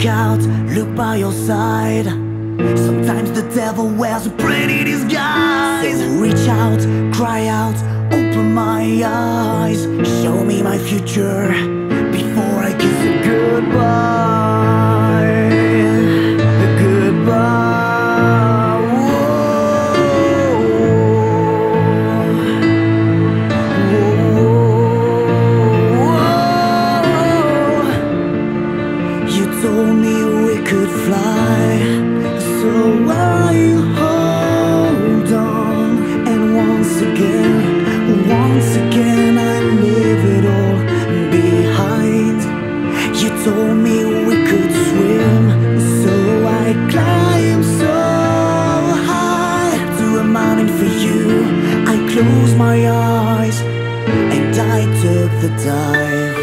Look out, look by your side. Sometimes the devil wears a pretty disguise. So reach out, cry out, open my eyes. Show me my future I took the dive.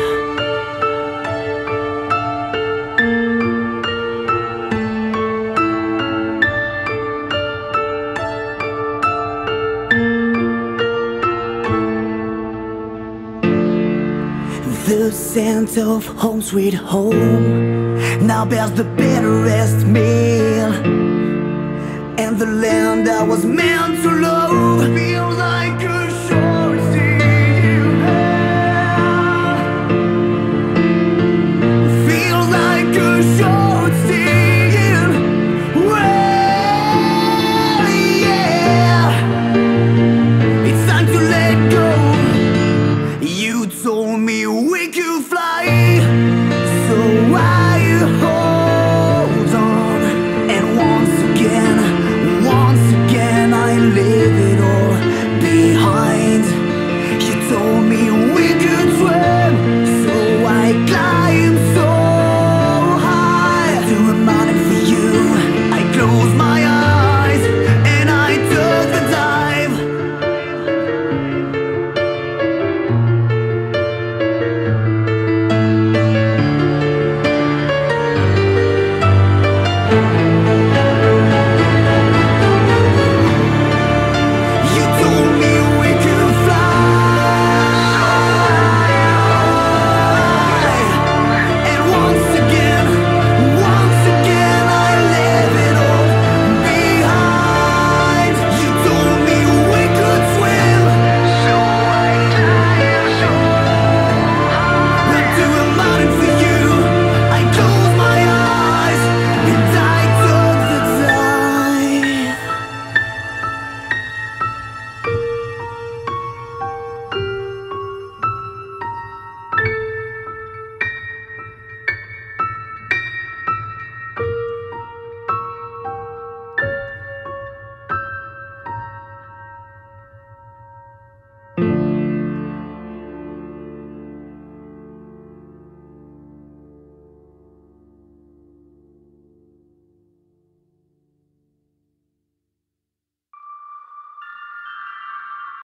The scent of home sweet home now bears the bitterest meal. And the land I was meant to love feels like a we could fly. So why you